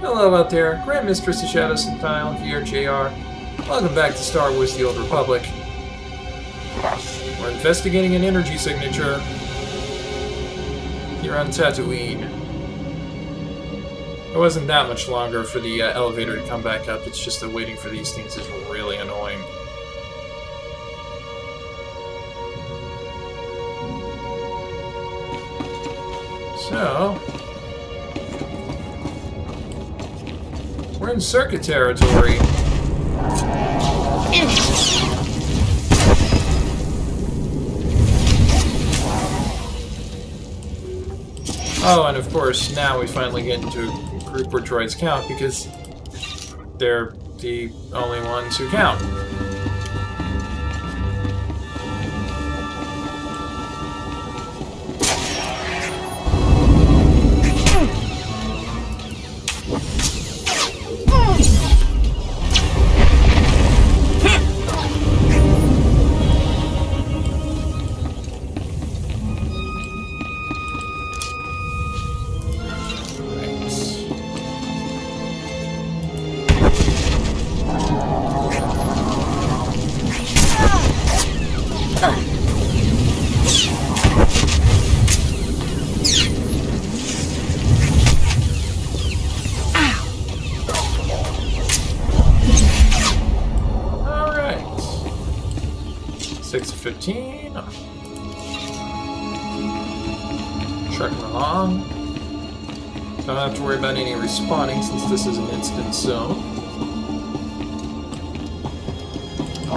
Hello out there, Grand Mistress of Shadow Sentinel here, JR. Welcome back to Star Wars The Old Republic. We're investigating an energy signature here on Tatooine. It wasn't that much longer for the uh, elevator to come back up, it's just that waiting for these things is really annoying. So, we're in Czerka territory. Oh, and of course, now we finally get into a group where droids count because they're the only ones who count.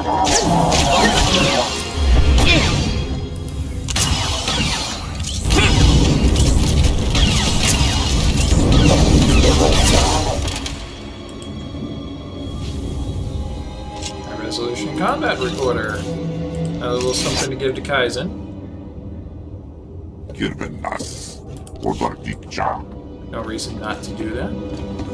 Resolution combat recorder. A little something to give to Qyzen. Nas. Odardikcha. No reason not to do that.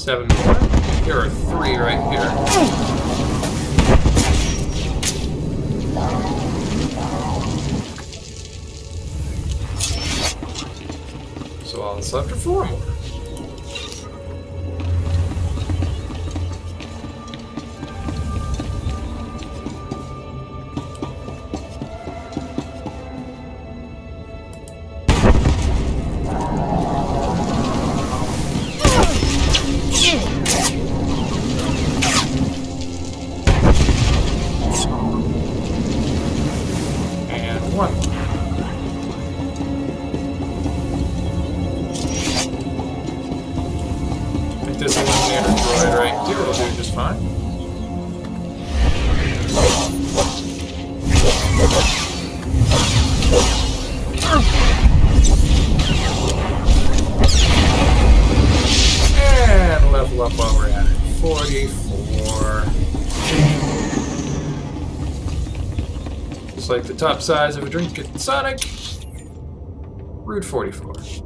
Seven. Droid right here will do just fine. And level up while we're at it. 44. Just like the top size of a drink at Sonic. Route 44.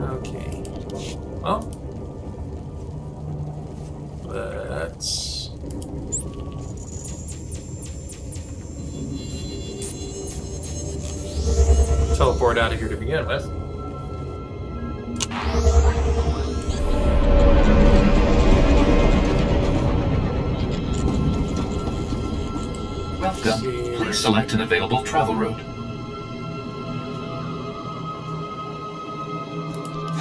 Okay. Well. Let's. Teleport out of here to begin with. Welcome. Please select an available travel route.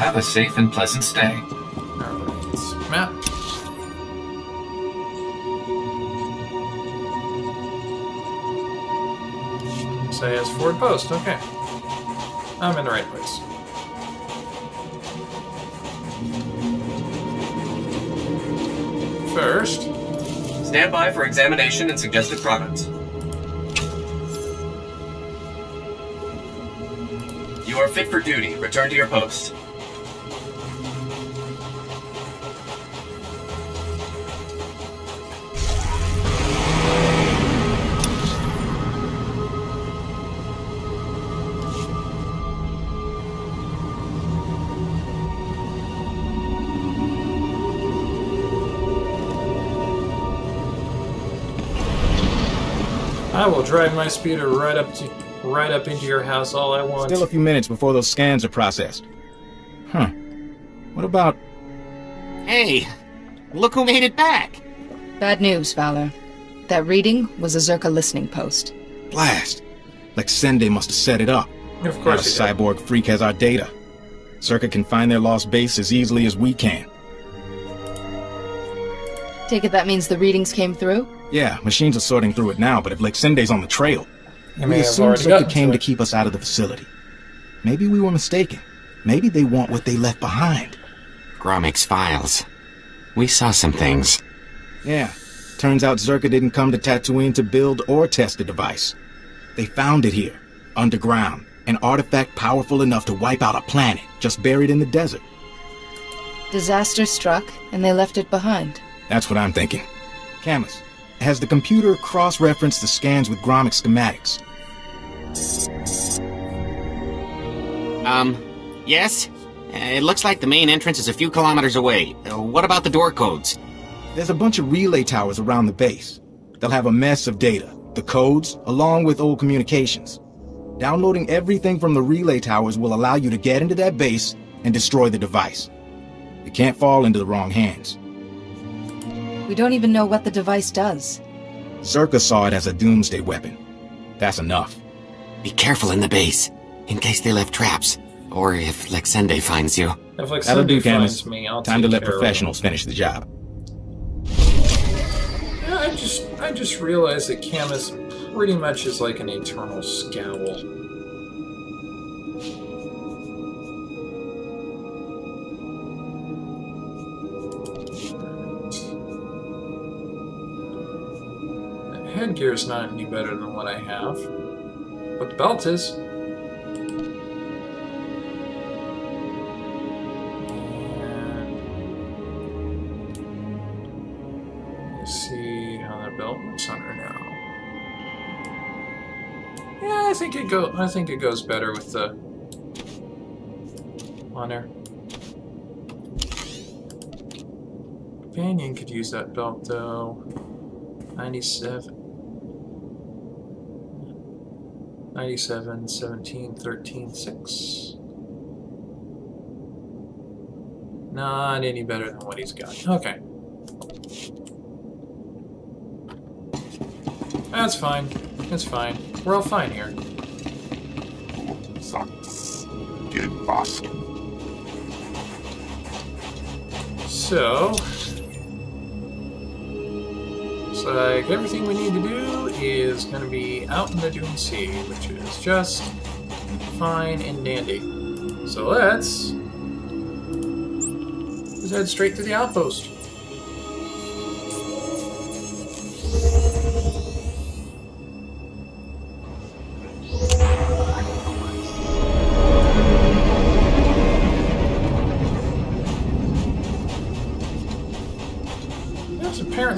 Have a safe and pleasant stay. Alright. Map. Say as forward post. Okay. I'm in the right place. First, Stand by for examination and suggested progress. You are fit for duty. Return to your post. Will drive my speeder right up to right up into your house all I want. Still a few minutes before those scans are processed. Huh. What about... Hey, look who made it back. Bad news, Valor. That reading was a Czerka listening post. Blast? Like Sende must have set it up. of Now a course, he did. cyborg freak has our data. Czerka can find their lost base as easily as we can. Take it that means the readings came through? Yeah, machines are sorting through it now, but if Lake Sende's on the trail, He we may have assumed already came to it. keep us out of the facility. Maybe we were mistaken. Maybe they want what they left behind. Gromik's files. We saw some things. Yeah. Turns out Czerka didn't come to Tatooine to build or test the device. They found it here, underground, an artifact powerful enough to wipe out a planet just buried in the desert. Disaster struck, and they left it behind. That's what I'm thinking. Camus, has the computer cross-referenced the scans with Gromik schematics? Um, yes? Uh, It looks like the main entrance is a few kilometers away. Uh, what about the door codes? There's a bunch of relay towers around the base. They'll have a mess of data, the codes, along with old communications. Downloading everything from the relay towers will allow you to get into that base and destroy the device. It can't fall into the wrong hands. We don't even know what the device does. Czerka saw it as a doomsday weapon. That's enough. Be careful in the base, in case they left traps. Or if Lexende finds you. If like That'll do, Camus. finds me, I'll Time to let care professionals finish the job. Yeah, I just I just realized that Camus pretty much is like an eternal scowl. The is not any better than what I have, but the belt is. And let's see how that belt looks on her now. Yeah, I think it go. I think it goes better with the on her. Companion could use that belt though. Ninety-seven. 97, 17, 13, 6. Not any better than what he's got. Okay. That's fine. That's fine. We're all fine here. Sucks. Get fast. So... Uh, like everything we need to do is going to be out in the Dune Sea, which is just fine and dandy. So let's just head straight to the outpost.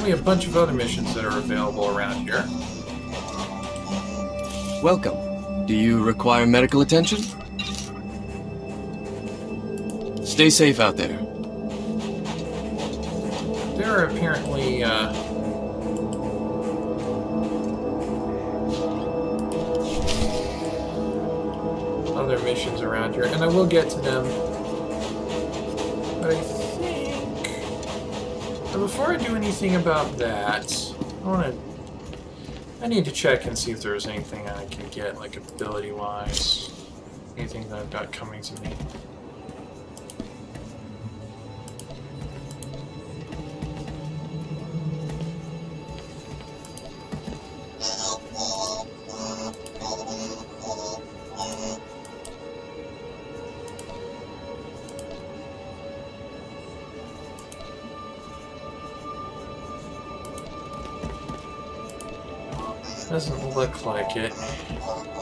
Apparently a bunch of other missions that are available around here. Welcome. Do you require medical attention? Stay safe out there. There are apparently uh, other missions around here, and I will get to them. Before I do anything about that, I want to. I need to check and see if there's anything I can get, like ability-wise, anything that I've got coming to me. Look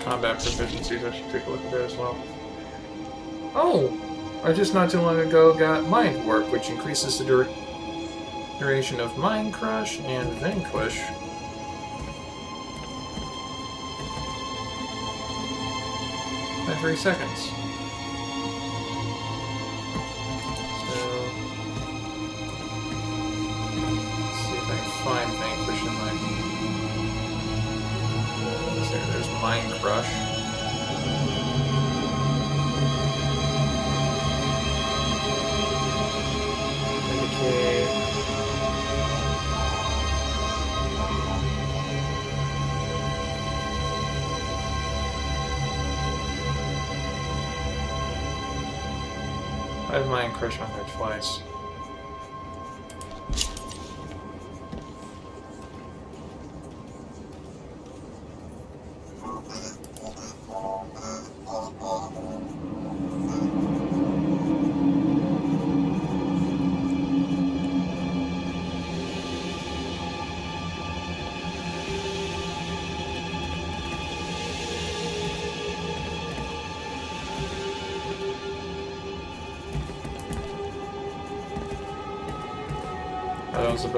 combat proficiencies. I should take a look at that as well. Oh, I just not too long ago got Mind Warp, which increases the dur duration of Mind Crush and Vanquish. By three seconds. Have Mind on there twice.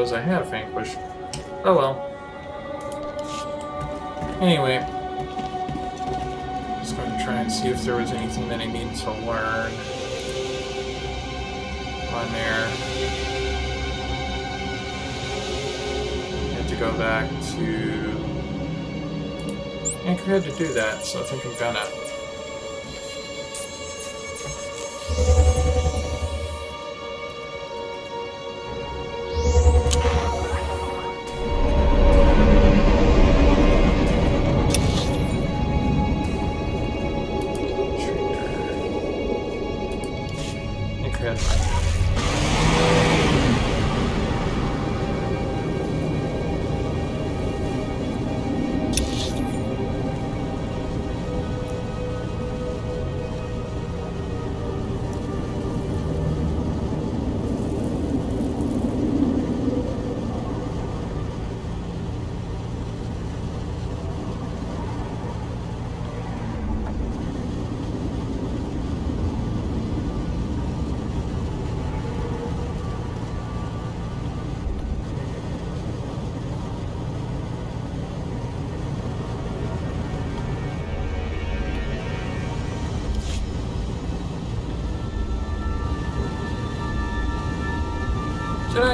Suppose I have Vanquish. Oh well. Anyway. Just going to try and see if there was anything that I needed to learn on there. I have to go back to Anchorhead to do that, so I think I'm gonna.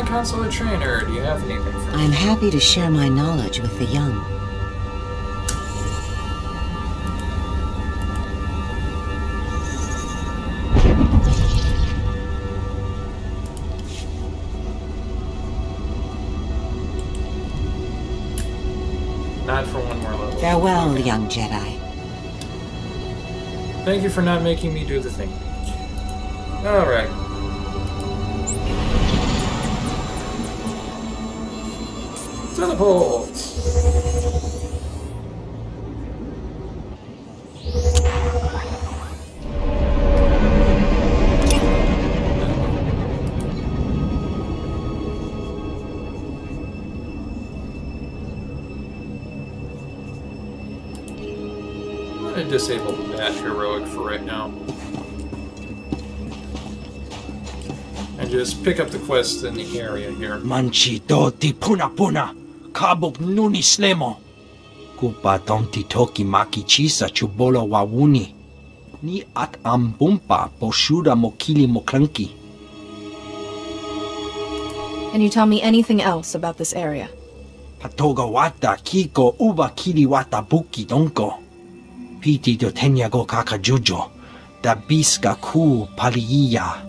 Consular Trainer, do you have anything for me? I'm happy to share my knowledge with the young. Not for one more level. Farewell, young Jedi. Thank you for not making me do the thing. Alright. Teleport! Disable that heroic for right now. And just pick up the quest in the area here. Manchi doti puna puna, kabuk nuni slemo. Kupa tonti toki maki chisa chubolo wawuni. Ni at ambumpa poshuda mokili moklanki. Can you tell me anything else about this area? Patoga wata kiko uba kili wata buki donko. Piti do tenya go kakajujo. Da biska ku paliya.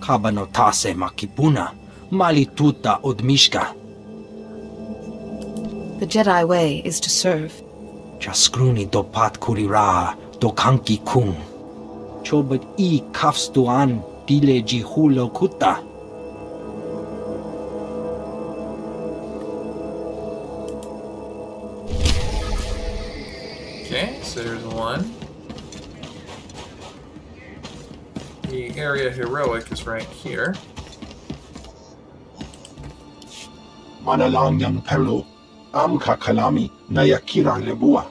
Kabano tase makipuna. Mali tuta odmishka. The Jedi way is to serve. Chaskruni do pat kurira do kanki kun. Chobot i kafstuan dile jihulo kuta. Okay, so there's one. The area heroic is right here. Manalang yang perlu. Am kakalami na yakira lebua.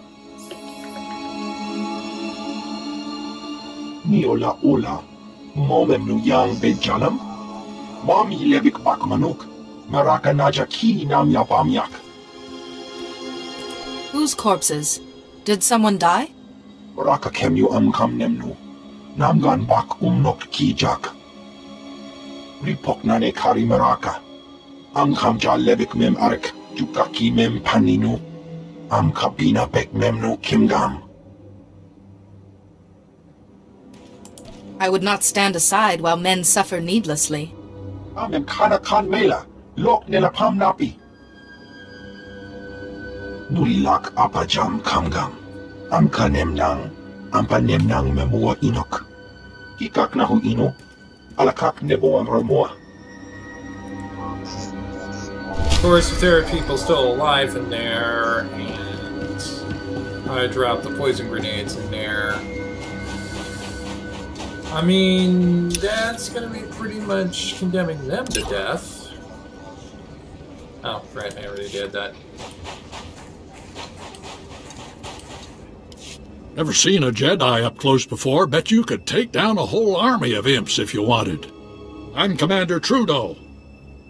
Ni ola ola. Momem nu yang bejalam. Mami levik bak manuk. Maraka naja kini nam ya bamyak. Whose corpses? Did someone die? Raka kem yu am kam nemnu. Namgan bak umnok kijak. Ripok nane kari maraka. Am kam ja levik mem arek. Jukaki mem paninu. Am kabina bek memnu kimgam. I would not stand aside while men suffer needlessly. Amem kana kan mela. Lok nela pam napi. Nulilak apajam kamgam. Am kanem nang. Am panem nang memua inok. Ikak nahu ino. Alakak nebo am ramoa. Of course, if there are people still alive in there, and I drop the poison grenades in there, I mean, that's gonna be pretty much condemning them to death. Oh, right, I already did that. Never seen a Jedi up close before. Bet you could take down a whole army of imps if you wanted. I'm Commander Trudeau.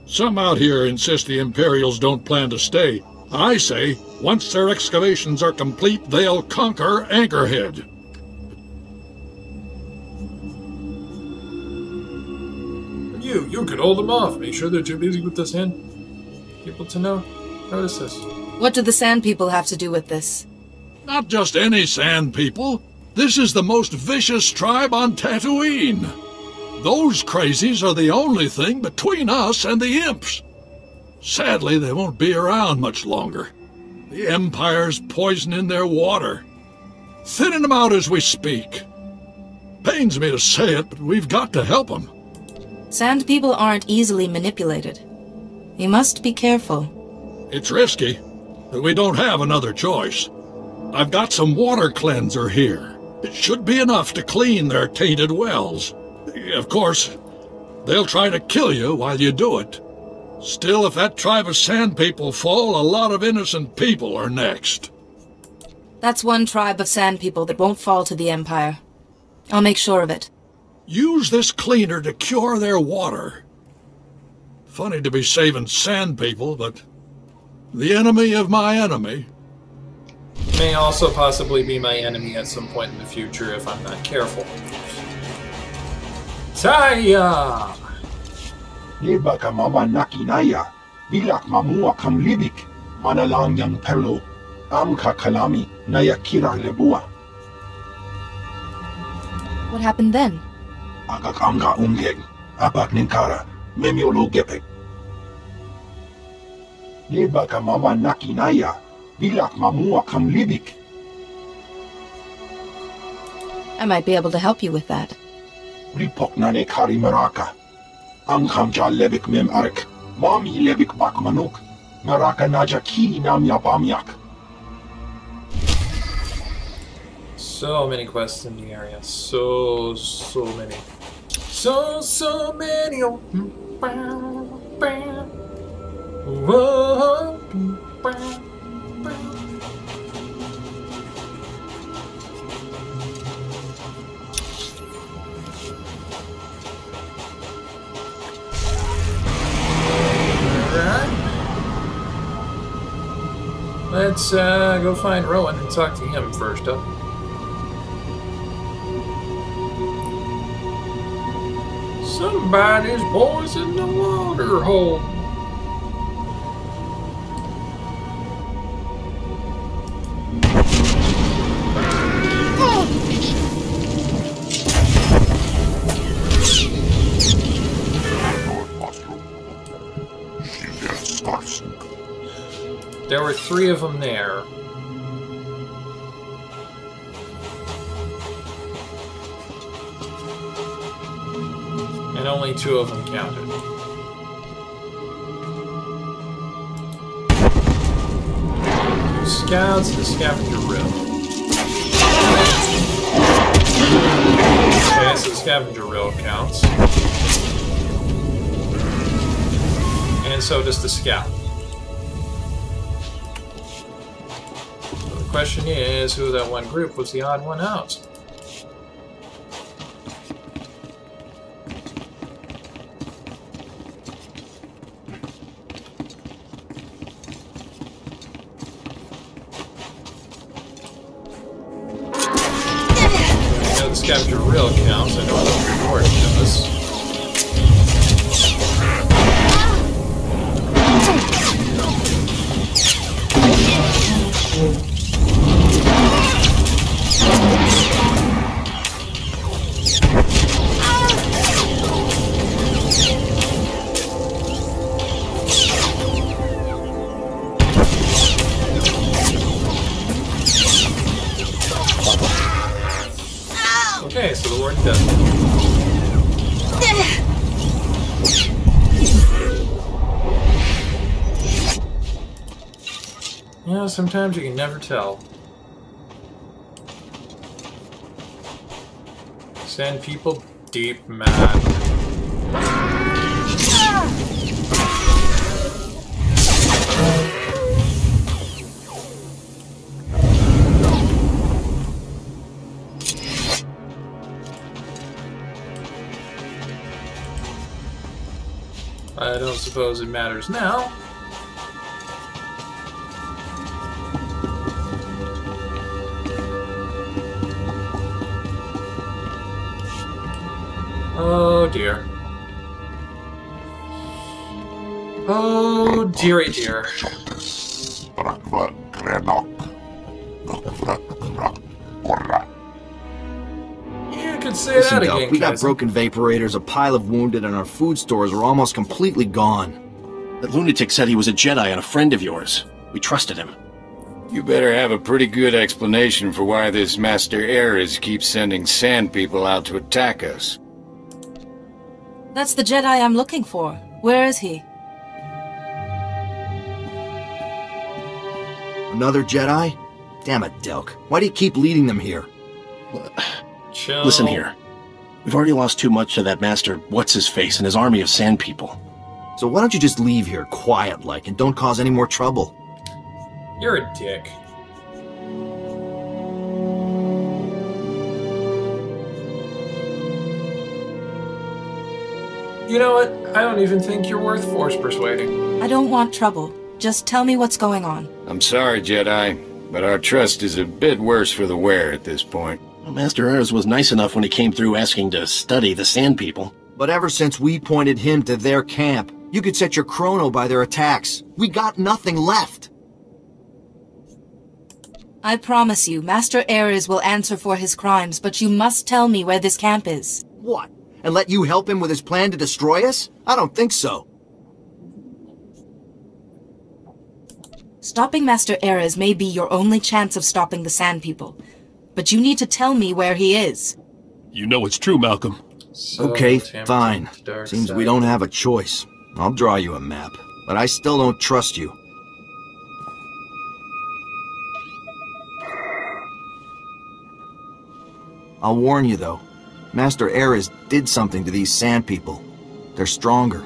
Some out here insist the Imperials don't plan to stay. I say, once their excavations are complete, they'll conquer Anchorhead. And you, you could hold them off. Make sure they're too busy with this hand. People to know. Notice this. What do the Sand People have to do with this? Not just any sand people. This is the most vicious tribe on Tatooine. Those crazies are the only thing between us and the imps. Sadly, they won't be around much longer. The Empire's poisoning their water. Thinning them out as we speak. Pains me to say it, but we've got to help them. Sand People aren't easily manipulated. You must be careful. It's risky, but we don't have another choice. I've got some water cleanser here. It should be enough to clean their tainted wells. Of course, they'll try to kill you while you do it. Still, if that tribe of sand people fall, a lot of innocent people are next. That's one tribe of Sand People that won't fall to the Empire. I'll make sure of it. Use this cleaner to cure their water. Funny to be saving sand people, but the enemy of my enemy. May also possibly be my enemy at some point in the future if I'm not careful. Taya! Leba ka mama nakinaya, bilak mamua kam libik, manalang yang perlo, am ka kalami, naya kira lebua, What happened then? agak am ka umgeg, apak ninkara, memiolo gepek. Leba ka mama nakinaya, bilak mamua kam libik, I might be able to help you with that. Ripok nane kari maraka. Am kamja lebik mem ark, mami lebik bak manuk, maraka naja ki nam ya bamyak. So many quests in the area. So, so many. So, so many. Oh. Hmm, Bow. Whoa. Hmm, Let's uh, go find Rowan and talk to him first up. Somebody's boys in the water hole. There were three of them there. And only two of them counted. Scouts and scavenger rill. Okay, so scavenger rill counts. And so does the scout. Question is, who that one group was the odd one out? Sometimes you can never tell. Send people deep mad. I don't suppose it matters now. Oh dear. Oh dearie dear. You could say Listen, that Doc, again, we got broken vaporators, a pile of wounded, and our food stores are almost completely gone. That lunatic said he was a Jedi and a friend of yours. We trusted him. You better have a pretty good explanation for why this Master Ares keeps sending sand people out to attack us. That's the Jedi I'm looking for. Where is he? Another Jedi? Damn it, Delk. Why do you keep leading them here? Chill. Listen here. We've already lost too much to that master what's-his-face and his army of sand people. So why don't you just leave here, quiet-like, and don't cause any more trouble? You're a dick. You know what? I don't even think you're worth force persuading. I don't want trouble. Just tell me what's going on. I'm sorry, Jedi, but our trust is a bit worse for the wear at this point. Well, Master Ares was nice enough when he came through asking to study the sand people. But ever since we pointed him to their camp, you could set your chrono by their attacks. We got nothing left. I promise you, Master Ares will answer for his crimes, but you must tell me where this camp is. What? And let you help him with his plan to destroy us? I don't think so. Stopping Master Ares may be your only chance of stopping the Sand People, but you need to tell me where he is. You know it's true, Malcolm. So, okay, fine. Seems side. we don't have a choice. I'll draw you a map, but I still don't trust you. I'll warn you though. Master Ares did something to these sand people. They're stronger,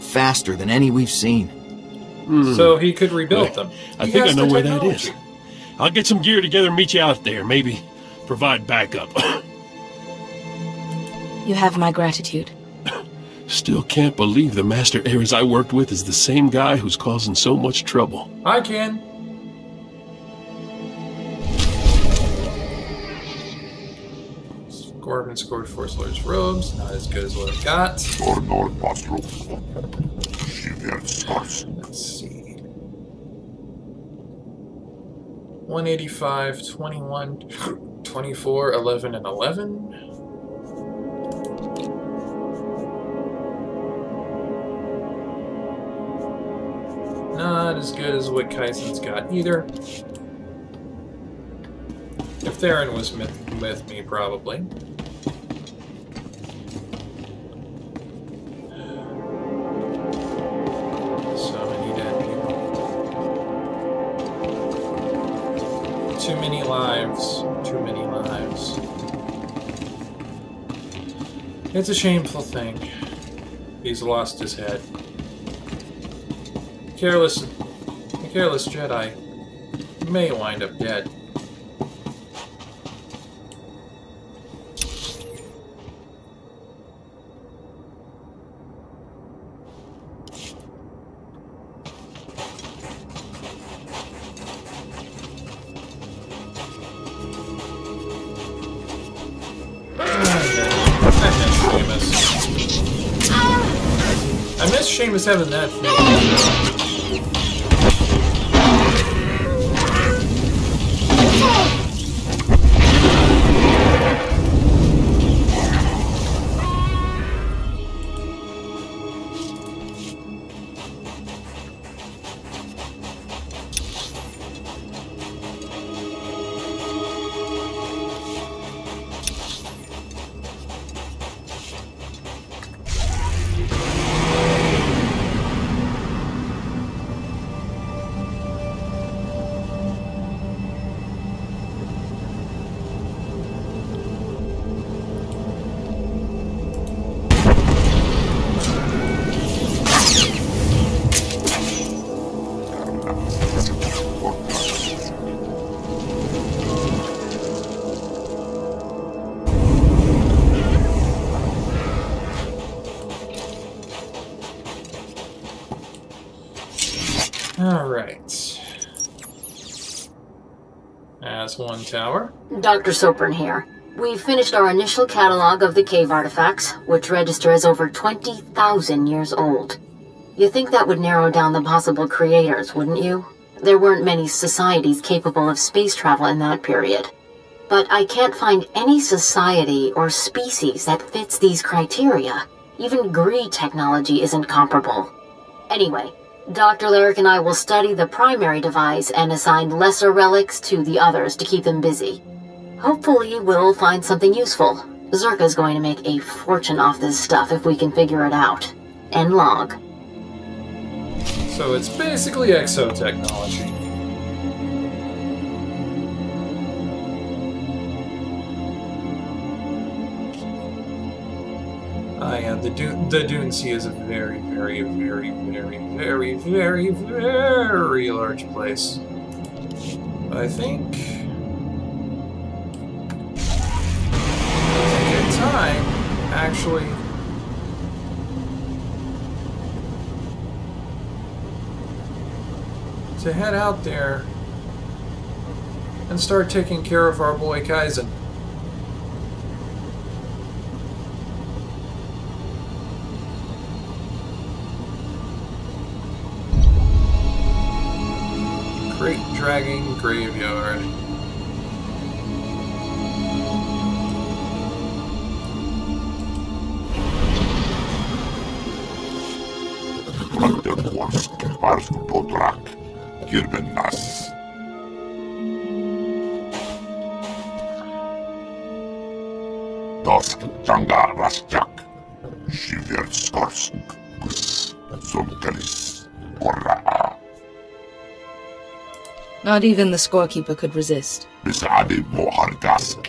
faster than any we've seen. Hmm. So he could rebuild them. I He think I know where that is. I'll get some gear together and meet you out there. Maybe provide backup. You have my gratitude. Still can't believe the Master Ares I worked with is the same guy who's causing so much trouble. I can. Corbin scored four Slur's robes. Not as good as what I've got. Let's see. 185, 21, 24, 11, and 11. Not as good as what Qyzen's got either. If Theron was with, me, probably. So many dead people. Too many lives. Too many lives. It's a shameful thing. He's lost his head. Careless, a careless Jedi may wind up dead. Seamus having that feeling. That's one tower. Dr. Sopern here. We've finished our initial catalog of the cave artifacts, which register as over 20,000 years old. You think that would narrow down the possible creators, wouldn't you? There weren't many societies capable of space travel in that period. But I can't find any society or species that fits these criteria. Even Gree technology isn't comparable. Anyway, Dr. Lyric and I will study the primary device and assign lesser relics to the others to keep them busy. Hopefully, we'll find something useful. Czerka's going to make a fortune off this stuff if we can figure it out. End log. So it's basically exotechnology. Ah, yeah, the Dune, the Dune Sea is a very, very, very, very, very, very, very large place. I think. I think time, actually. to head out there and start taking care of our boy Qyzen. Dragging Graveyard. Rasjak, Shiverskorsk, Gus, Zunkelis, Korra, Not even the scorekeeper could resist. Bisadi Mohargask,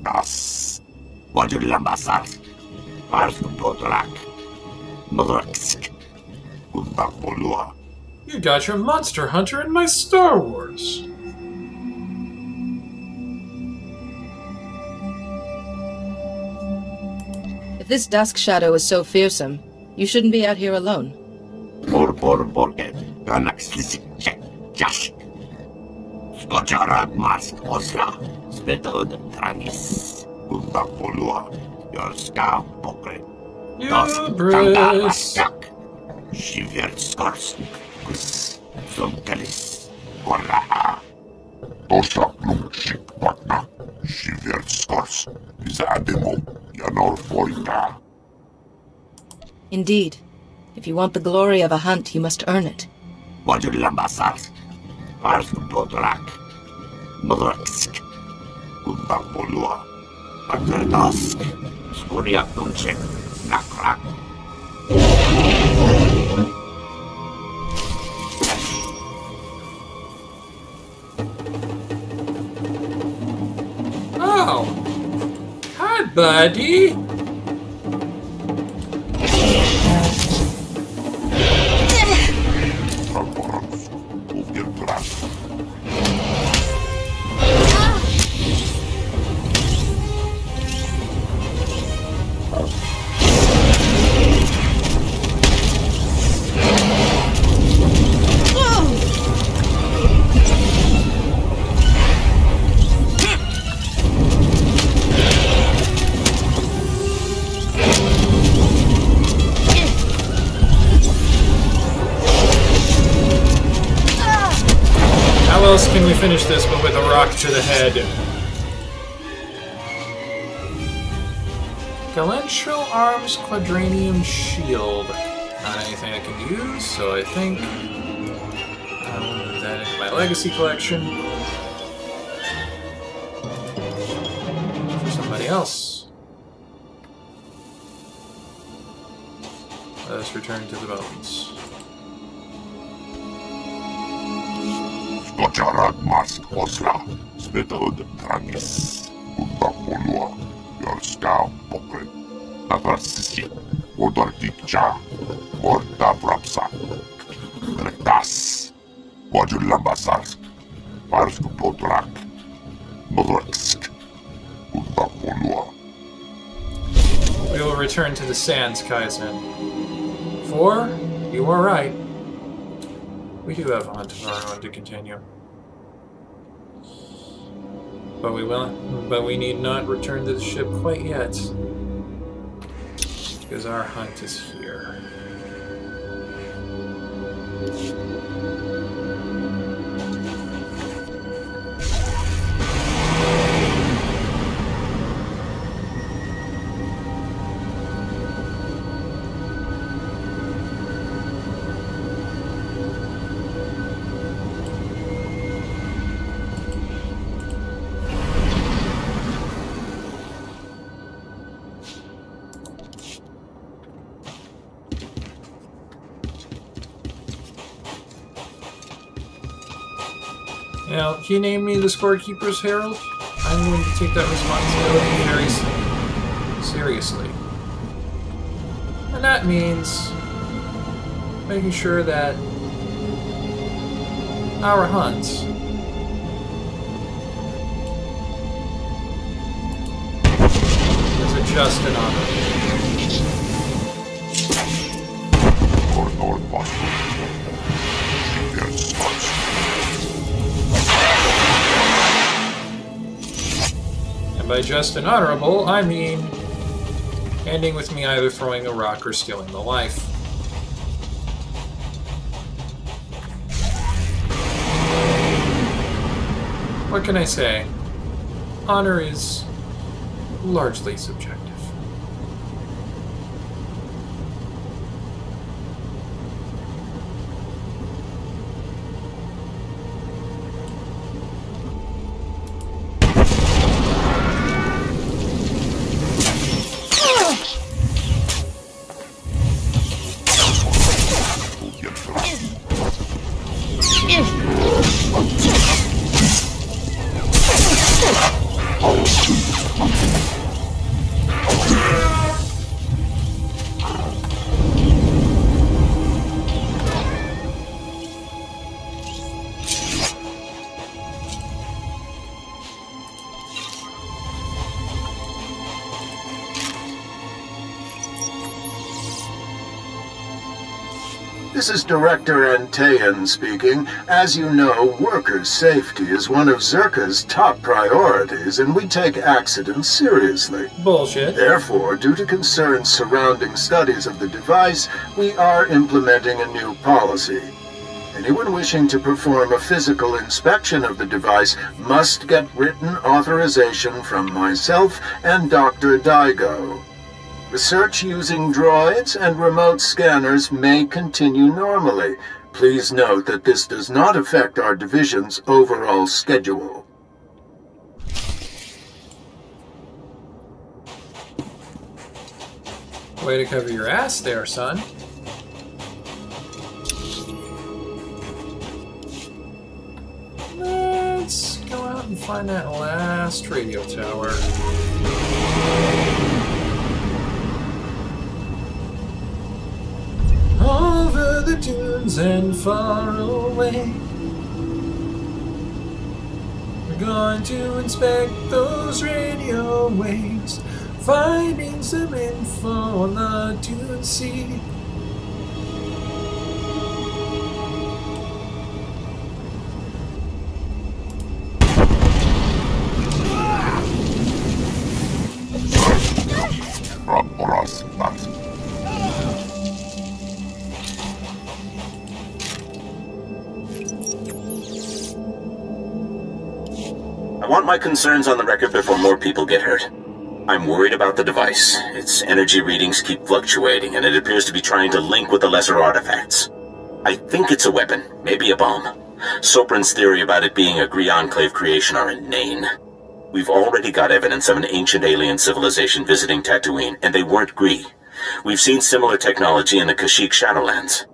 Nas, Wajur Lambasar, Parsku Potrak, Modraksk, Undapolua, You got your Monster Hunter in my Star Wars. If this dusk shadow is so fearsome, you shouldn't be out here alone. Por por Borget, Ganaxlisik, Jack, Jash, Skojarad Mask, Osla, Spetod, Trangis, Undapolua, Yorska, Pokre, Dosk, Hubris. Jangaras, Shiverskors, Gus, Zunkelis, Korra, Tosa Plumchik, Patna, Shiverskors, Bisademo, Janor Foita, Indeed. If you want the glory of a hunt, you must earn it. Wajur Lambasar, Parsku Potrak, tumpang puluh. Pencerdas, Surya tungsek. nakrak. Oh. Hi, buddy. To the head? Galentro Arms Quadranium Shield. Not anything I can use, so I think I will move that into my Legacy collection. We will return to the sands, Qyzen. For, you are right. We do have a hunt of our own to continue. But we will but we need not return to the ship quite yet. Because our hunt is here. Can you name me the scorekeeper's herald? I'm going to take that responsibility very seriously. And that means making sure that our hunts is a just and. And by just and honorable, I mean ending with me either throwing a rock or stealing the life. What can I say? Honor is largely subjective. Director Antaean speaking. As you know, worker safety is one of Czerka's top priorities, and we take accidents seriously. Bullshit. Therefore, due to concerns surrounding studies of the device, we are implementing a new policy. Anyone wishing to perform a physical inspection of the device must get written authorization from myself and Dr. Daigo. Research using droids and remote scanners may continue normally. Please note that this does not affect our division's overall schedule. Way to cover your ass there, son. Let's go out and find that last radio tower. The dunes and far away. We're going to inspect those radio waves, finding some info on the dune sea. My concerns on the record before more people get hurt. I'm worried about the device. Its energy readings keep fluctuating, and it appears to be trying to link with the lesser artifacts. I think it's a weapon, maybe a bomb. Sopran's theory about it being a Gree Enclave creation are inane. We've already got evidence of an ancient alien civilization visiting Tatooine, and they weren't Gree. We've seen similar technology in the Kashyyyk Shadowlands.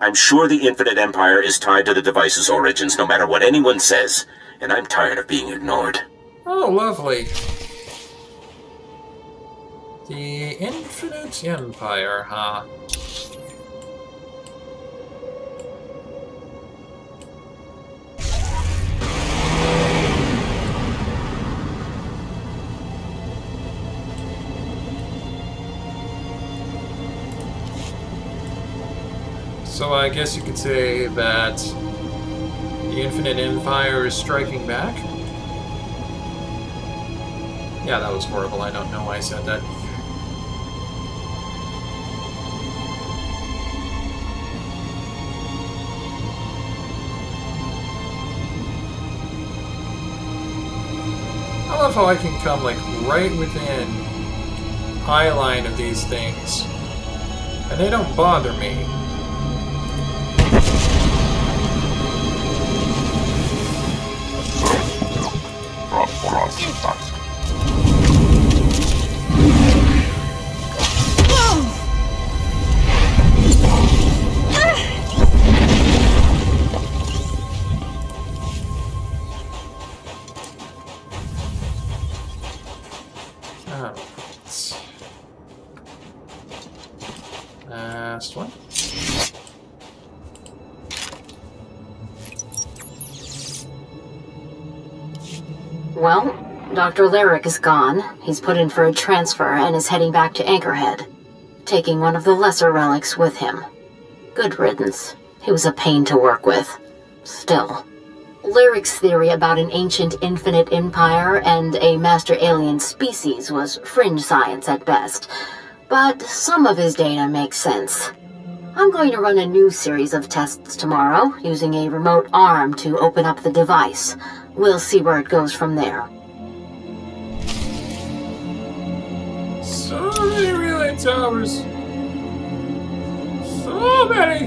I'm sure the Infinite Empire is tied to the device's origins, no matter what anyone says, and I'm tired of being ignored. Oh, lovely. The Infinite Empire, huh? So I guess you could say that the Infinite Empire is striking back? Yeah, that was horrible. I don't know why I said that. I love how I can come, like, right within eye line of these things. And they don't bother me. Cross. Dr. Lyric is gone. He's put in for a transfer and is heading back to Anchorhead, taking one of the lesser relics with him. Good riddance. He was a pain to work with. Still. Lyric's theory about an ancient infinite empire and a master alien species was fringe science at best, but some of his data makes sense. I'm going to run a new series of tests tomorrow, using a remote arm to open up the device. We'll see where it goes from there. So many relay towers. So many.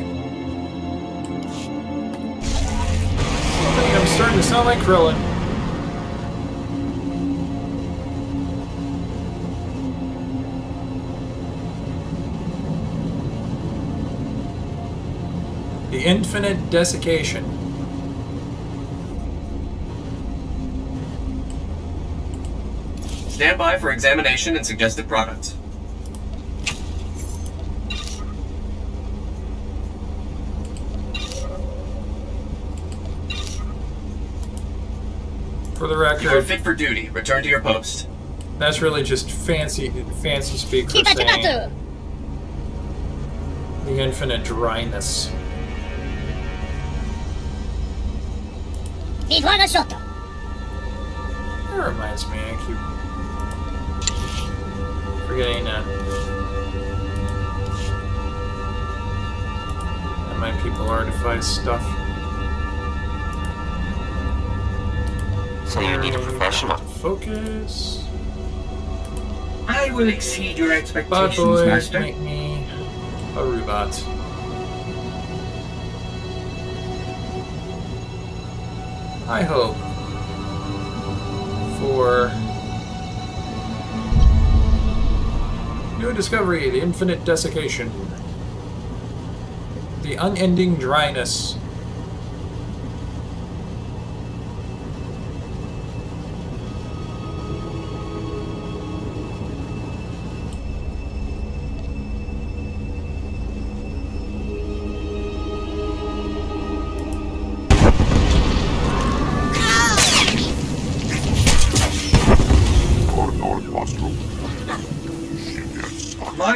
I think I'm starting to sound like Krillin. The infinite desiccation. Stand by for examination and suggested product. For the record, you are fit for duty. Return to your post. That's really just fancy, fancy speak for saying the infinite dryness. That reminds me, I keep forgetting that. That my people artifice stuff. So you need a professional. Focus. I will exceed your Bad expectations, boys Master. make me a robot. I hope for new discovery, the infinite desiccation, the unending dryness.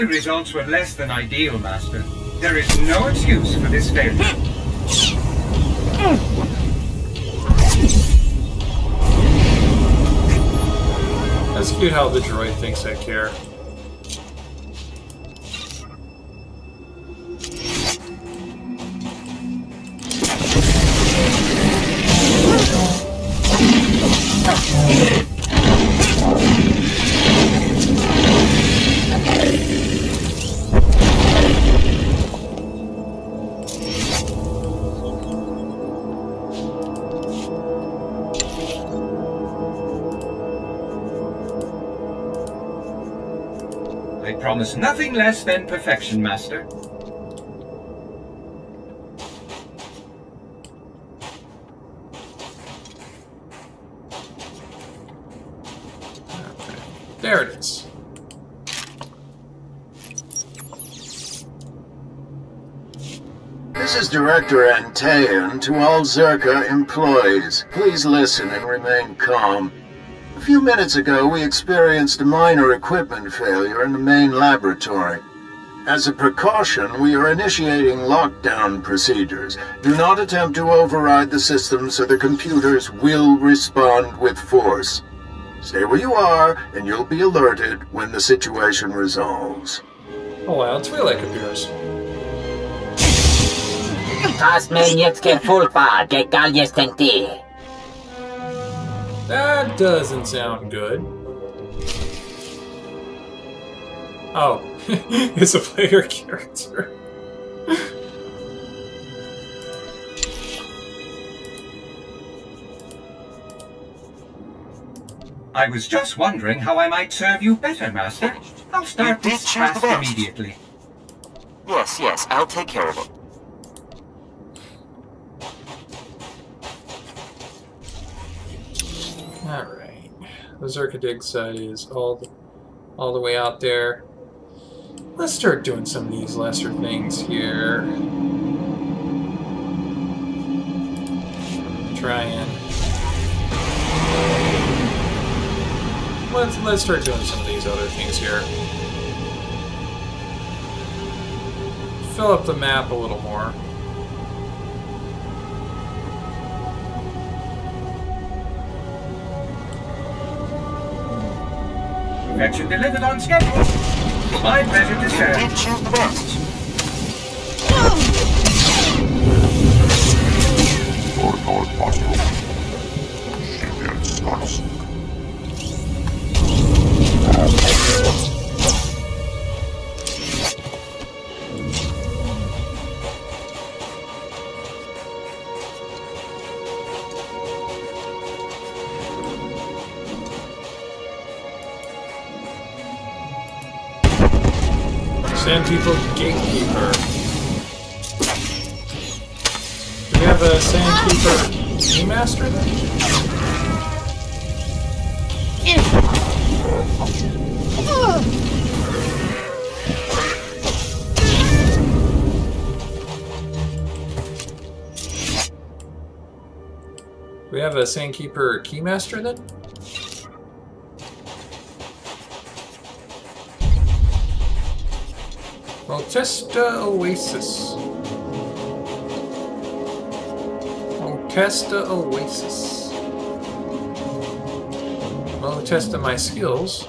My results were less than ideal, Master. There is no excuse for this failure. That's cute how the droid thinks I care. Promise nothing less than perfection, Master. There it is. This is Director Antaean to all Czerka employees. Please listen and remain calm. A few minutes ago, we experienced a minor equipment failure in the main laboratory. As a precaution, we are initiating lockdown procedures. Do not attempt to override the system so the computers will respond with force. Stay where you are, and you'll be alerted when the situation resolves. Oh wow, Twi'lek appears. Tasmanieckie fulpa, que calles tenti. That doesn't sound good. Oh, it's a player character. I was just wondering how I might serve you better, Master. I'll start did this choose task immediately. Yes, yes, I'll take care of it. Alright. The Czerka dig side is all the, all the way out there. Let's start doing some of these lesser things here. Try and let's let's start doing some of these other things here. Fill up the map a little more. Perfection delivered on schedule. My pleasure to serve. Choose the best. Protocol possible. People Gatekeeper. Do we have a Sandkeeper Keymaster then? We have a Sandkeeper Keymaster then? Maltesta Oasis. Maltesta Oasis. Maltesta my skills.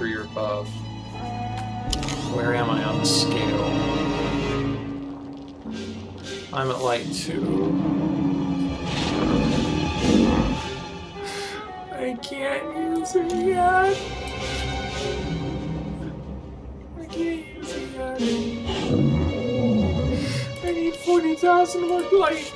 Three or above. Where am I on the scale? I'm at light two. I can't use it yet. I can't use it yet. I need 40,000 more light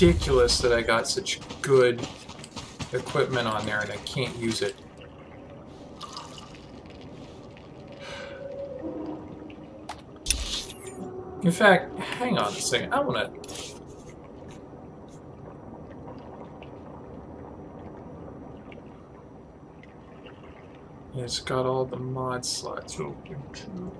ridiculous that I got such good equipment on there and I can't use it. In fact, hang on a second. I want to... It's got all the mod slots open too.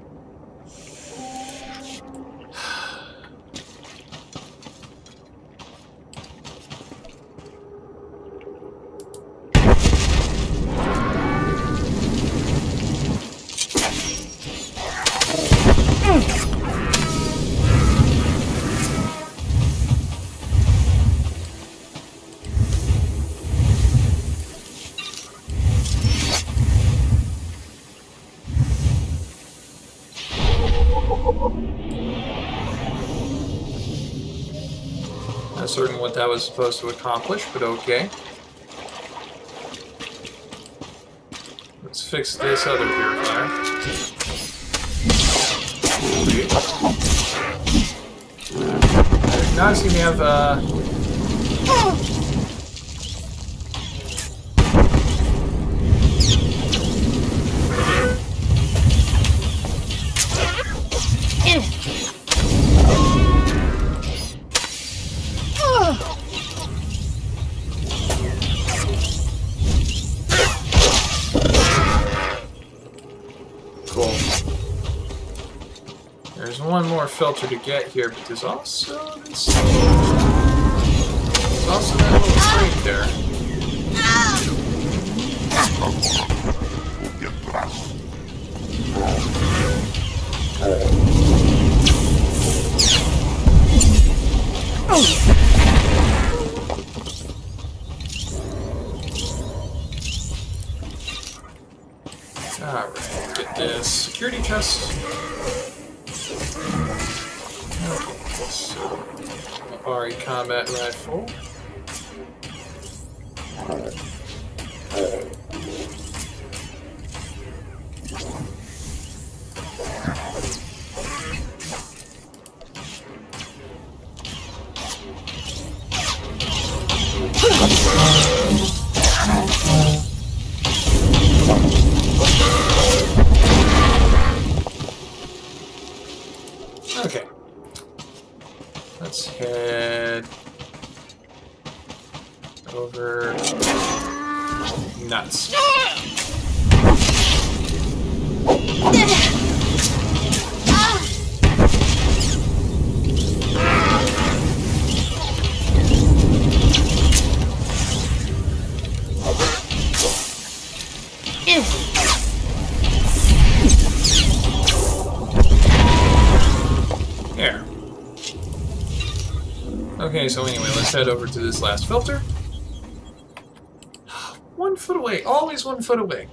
That was supposed to accomplish, but okay. Let's fix this other purifier. I did not seem to have, uh... filter to get here, but there's also this. There's also that little crate there. Ari combat rifle. Let's head over to this last filter. One foot away, always one foot away.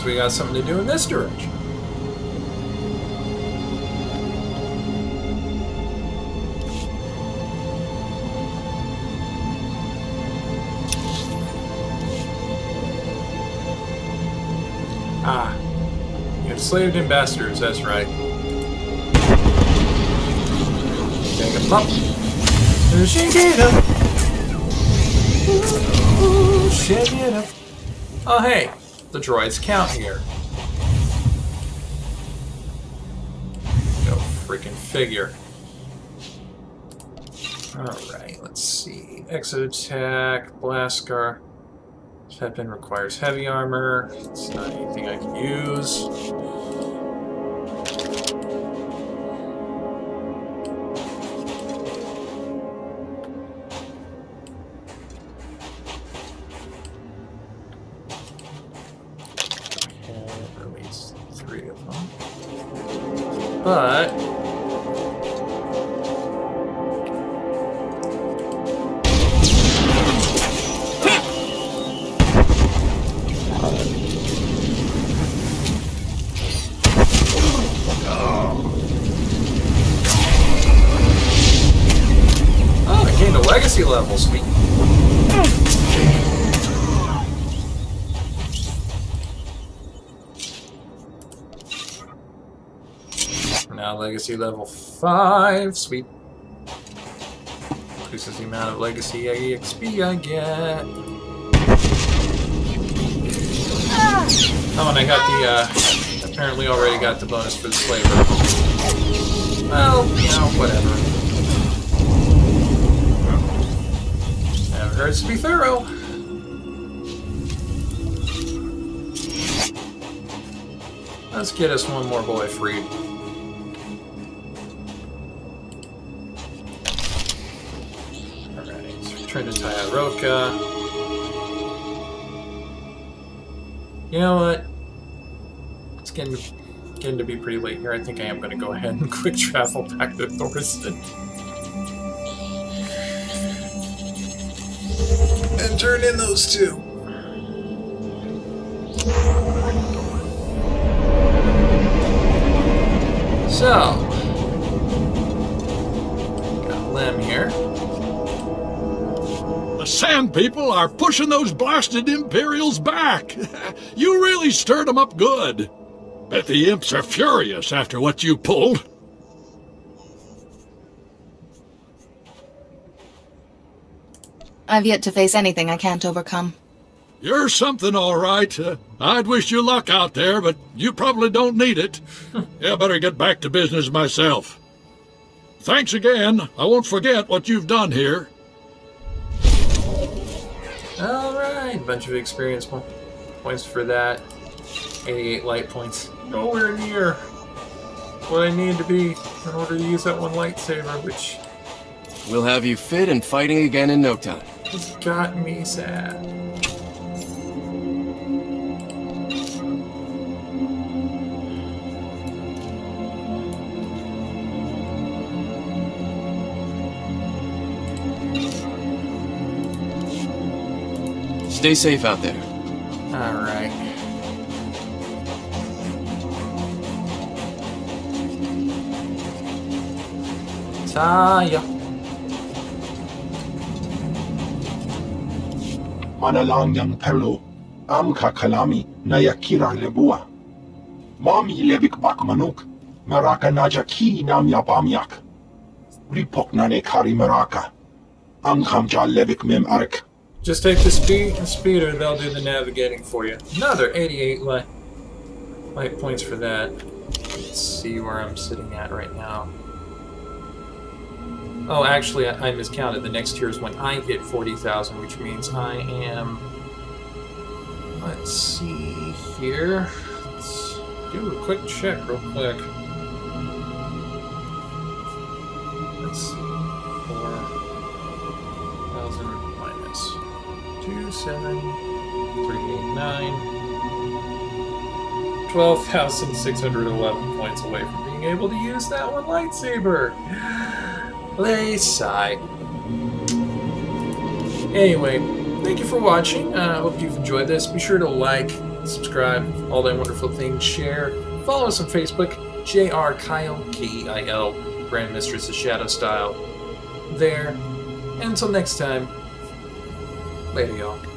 Because we got something to do in this direction. Ah, enslaved ambassadors, that's right. Take them up. Oh, hey, the droids count here. Go freaking figure. Alright, let's see. Exit attack, Blaskar. Weapon requires heavy armor. It's not anything I can use. Now legacy level 5, sweet. Increases the amount of legacy EXP I get. Oh, and I got the, uh, apparently already got the bonus for the slaver. Well, you know, whatever. Never hurts to be thorough. Let's get us one more boy freed. Return to Tyaroka. You know what? It's getting, getting to be pretty late here. I think I am going to go ahead and quick travel back to Thorsten. And turn in those two. So, got Lem here sand people are pushing those blasted Imperials back. you really stirred them up good. Bet the imps are furious after what you pulled. I've yet to face anything I can't overcome. You're something, all right. Uh, I'd wish you luck out there, but you probably don't need it. yeah, better get back to business myself. Thanks again. I won't forget what you've done here. Bunch of experience po- points for that. 88 light points. Nowhere near what I need to be in order to use that one lightsaber, which We'll have you fit and fighting again in no time. It's got me sad. Stay safe out there. Alright. Saya. Manalang yang perlu. Am kakalami na yakira lebua. Mami lebik bak manuk. Maraka naja ki nam yapamyak. Ripok nane kari maraka. Am kamja lebik mem arik. Just take the speed and speeder, they'll do the navigating for you. Another 88 light, light points for that. Let's see where I'm sitting at right now. Oh, actually, I, I miscounted. The next tier is when I hit 40,000, which means I am. Let's see here. Let's do a quick check, real quick. 2, 7, 3, 8, 9. 12,611 points away from being able to use that one lightsaber. Lay sigh. Anyway, thank you for watching. I uh, hope you've enjoyed this. Be sure to like, subscribe, all that wonderful things, share. Follow us on Facebook, JR Kyle, K E I L, Grand Mistress of Shadow Style. There. Until next time, 为什么